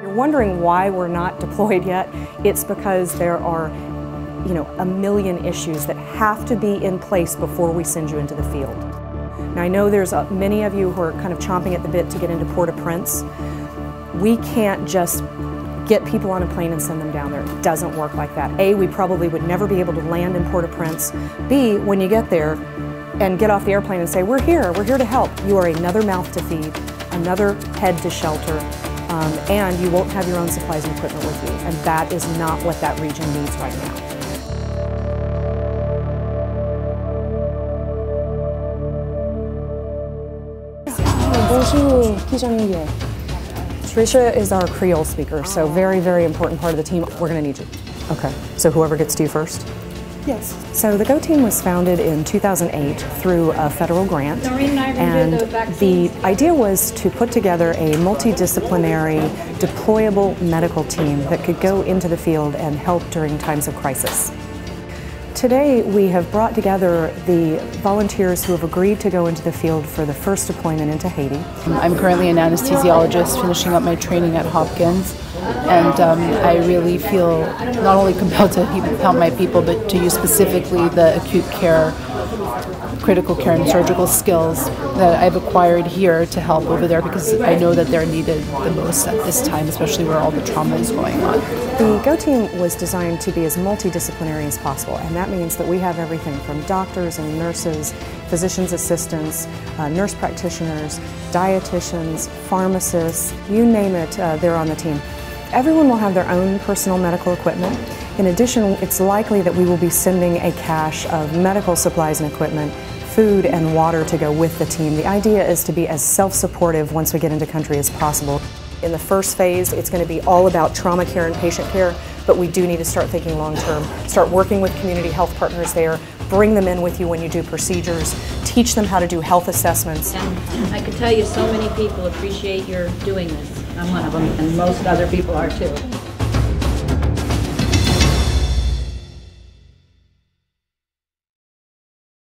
You're wondering why we're not deployed yet? It's because there are you know, a million issues that have to be in place before we send you into the field. Now I know there's a, many of you who are kind of chomping at the bit to get into Port-au-Prince. We can't just get people on a plane and send them down there. It doesn't work like that. A, we probably would never be able to land in Port-au-Prince. B, when you get there and get off the airplane and say, we're here, we're here to help, you are another mouth to feed, another head to shelter, um, and you won't have your own supplies and equipment with you. And that is not what that region needs right now. Bonjour, qui j'en Tricia is our Creole speaker, so very, very important part of the team. We're going to need you. Okay, so whoever gets to you first? Yes. So the Go team was founded in 2008 through a federal grant, and the idea was to put together a multidisciplinary, deployable medical team that could go into the field and help during times of crisis. Today we have brought together the volunteers who have agreed to go into the field for the first deployment into Haiti. I'm currently an anesthesiologist finishing up my training at Hopkins and um, I really feel not only compelled to help my people but to use specifically the acute care critical care and surgical skills that I've acquired here to help over there because I know that they're needed the most at this time, especially where all the trauma is going on. The GO team was designed to be as multidisciplinary as possible, and that means that we have everything from doctors and nurses, physician's assistants, uh, nurse practitioners, dietitians, pharmacists, you name it, uh, they're on the team. Everyone will have their own personal medical equipment. In addition, it's likely that we will be sending a cache of medical supplies and equipment food and water to go with the team. The idea is to be as self-supportive once we get into country as possible. In the first phase, it's going to be all about trauma care and patient care, but we do need to start thinking long term. Start working with community health partners there, bring them in with you when you do procedures, teach them how to do health assessments. And I can tell you so many people appreciate your doing this. I'm one of them, and most other people are too.